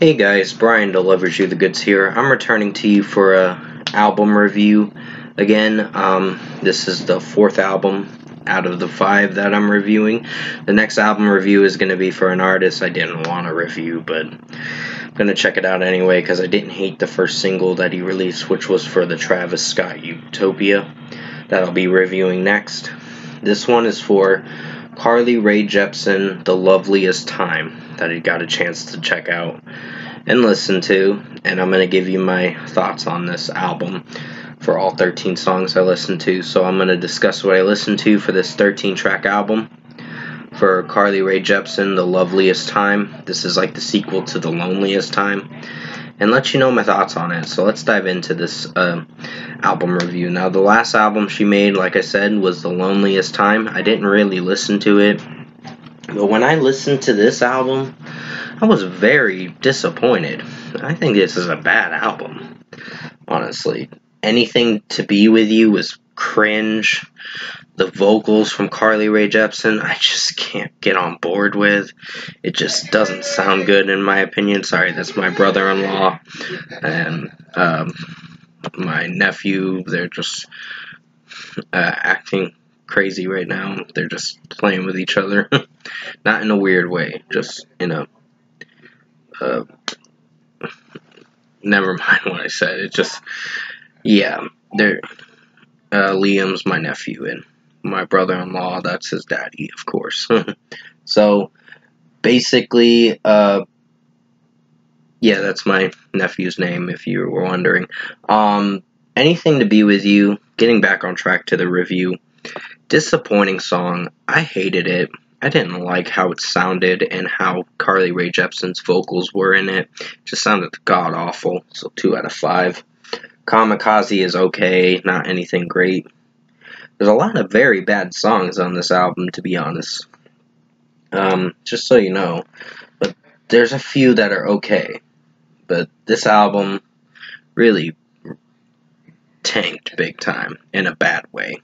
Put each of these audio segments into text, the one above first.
Hey guys, Bryan delivers you the goods here. I'm returning to you for a album review. Again, um, this is the fourth album out of the five that I'm reviewing. The next album review is going to be for an artist I didn't want to review, but I'm going to check it out anyway because I didn't hate the first single that he released, which was for the Travis Scott Utopia that I'll be reviewing next. This one is for Carly Rae Jepsen, The Loveliest Time, that I got a chance to check out and listen to. And I'm going to give you my thoughts on this album for all 13 songs I listened to. So I'm going to discuss what I listened to for this 13 track album. For Carly Rae Jepsen, The Loveliest Time. This is like the sequel to The Loneliest Time and let you know my thoughts on it. So let's dive into this uh, album review. Now, the last album she made, like I said, was The Loneliest Time. I didn't really listen to it, but when I listened to this album, I was very disappointed. I think this is a bad album, honestly. Anything to Be With You was cringe the vocals from Carly Rae Jepsen, I just can't get on board with. It just doesn't sound good, in my opinion. Sorry, that's my brother in law and um, my nephew. They're just uh, acting crazy right now. They're just playing with each other. Not in a weird way, just in a. Uh, never mind what I said. It just. Yeah, they're. Uh, Liam's my nephew, and my brother-in-law. That's his daddy, of course. so basically, uh, yeah, that's my nephew's name. If you were wondering, um, anything to be with you. Getting back on track to the review. Disappointing song. I hated it. I didn't like how it sounded and how Carly Rae Jepsen's vocals were in it. it just sounded god awful. So two out of five. Kamikaze is okay, not anything great. There's a lot of very bad songs on this album, to be honest. Um, just so you know. But there's a few that are okay. But this album really tanked big time in a bad way.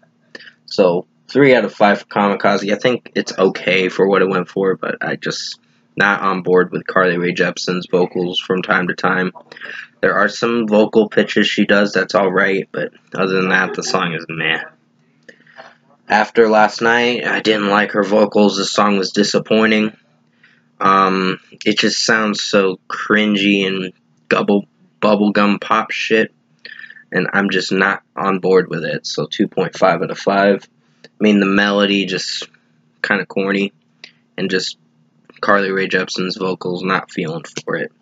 So, 3 out of 5 for Kamikaze. I think it's okay for what it went for, but I just not on board with Carly Rae Jepsen's vocals from time to time. There are some vocal pitches she does that's alright, but other than that, the song is meh after last night. I didn't like her vocals. The song was disappointing. Um, it just sounds so cringy and gubble, bubblegum pop shit. And I'm just not on board with it. So 2.5 out of 5. I mean, the melody just kind of corny. And just Carly Rae Jepsen's vocals not feeling for it.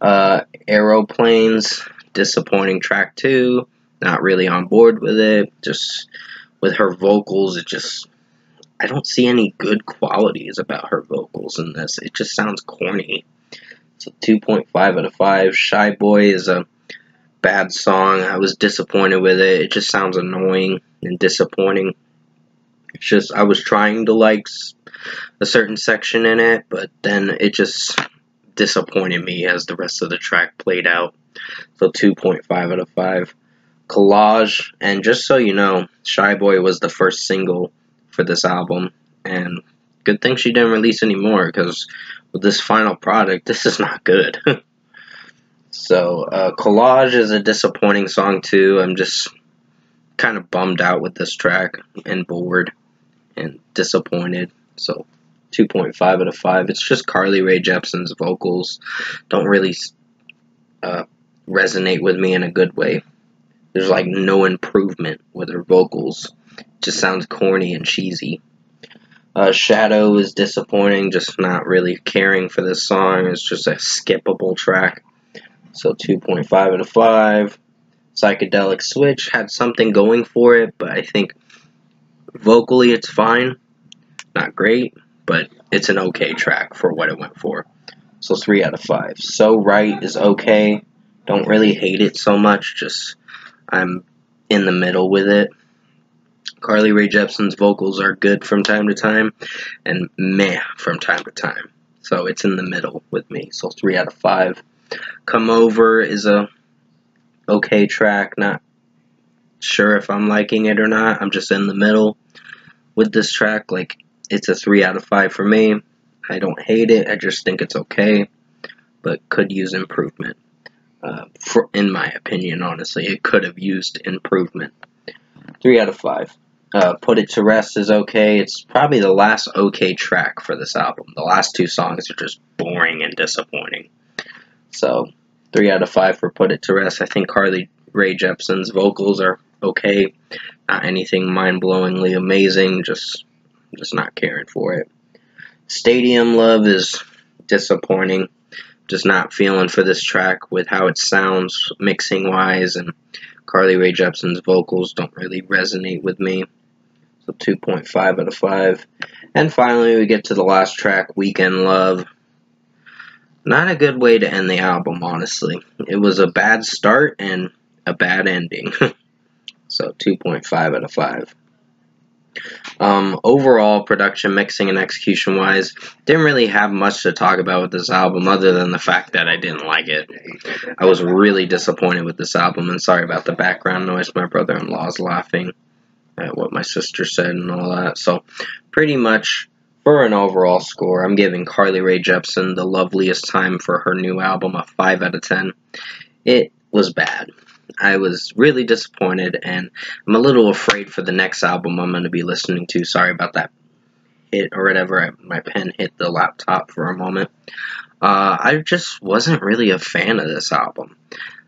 Uh, Aeroplanes, disappointing track 2. Not really on board with it. Just with her vocals, it just I don't see any good qualities about her vocals in this. It just sounds corny. It's a 2.5 out of 5. Shy Boy is a bad song. I was disappointed with it. It just sounds annoying and disappointing. It's just I was trying to like a certain section in it, but then it just disappointed me as the rest of the track played out. So 2.5 out of 5 Kollage. And just so you know, Shy Boy was the first single for this album. And good thing she didn't release any more because with this final product, this is not good. so, uh, Kollage is a disappointing song too. I'm just kind of bummed out with this track and bored and disappointed. So, 2.5 out of 5. It's just Carly Rae Jepsen's vocals don't really uh, resonate with me in a good way. There's like no improvement with her vocals. It just sounds corny and cheesy. Uh, Shadow is disappointing, just not really caring for this song. It's just a skippable track. So 2.5 out of 5. Psychedelic Switch had something going for it, but I think vocally it's fine. Not great, but it's an okay track for what it went for. So 3 out of 5. So Right is okay. Don't really hate it so much, just I'm in the middle with it. Carly Rae Jepsen's vocals are good from time to time, and meh from time to time. So it's in the middle with me. So three out of five. Come Over is a okay track. Not sure if I'm liking it or not. I'm just in the middle with this track. Like it's a three out of five for me. I don't hate it. I just think it's okay. but could use improvement. Uh, for, in my opinion, honestly, it could have used improvement. Three out of five. Uh, Put It to Rest is okay. It's probably the last okay track for this album. The last two songs are just boring and disappointing. So, three out of five for Put It to Rest. I think Carly Rae Jepsen's vocals are okay. Not anything mind blowingly amazing, just just not caring for it. Stadium Love is disappointing. Just not feeling for this track with how it sounds mixing wise and Carly Rae Jepsen's vocals don't really resonate with me. So 2.5 out of 5. And finally we get to the last track, Weekend Love. Not a good way to end the album, honestly. It was a bad start and a bad ending. so 2.5 out of 5. Um, overall, production, mixing, and execution wise, didn't really have much to talk about with this album other than the fact that I didn't like it. I was really disappointed with this album, and sorry about the background noise. My brother in law's laughing at what my sister said and all that. So, pretty much for an overall score, I'm giving Carly Rae Jepsen the loveliest time for her new album a 5 out of 10. It was bad. I was really disappointed, and I'm a little afraid for the next album I'm going to be listening to. Sorry about that hit or whatever. I, my pen hit the laptop for a moment. Uh, I just wasn't really a fan of this album.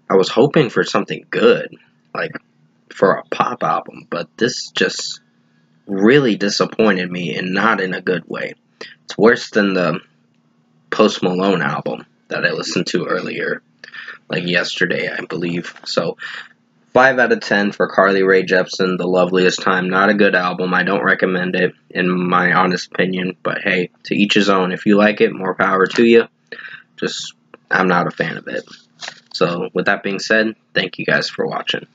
I was hoping for something good, like for a pop album, but this just really disappointed me and not in a good way. It's worse than the Post Malone album that I listened to earlier like yesterday, I believe. So, 5 out of 10 for Carly Rae Jepsen, The Loveliest Time. Not a good album. I don't recommend it, in my honest opinion. But hey, to each his own. If you like it, more power to you. Just, I'm not a fan of it. So, with that being said, thank you guys for watching.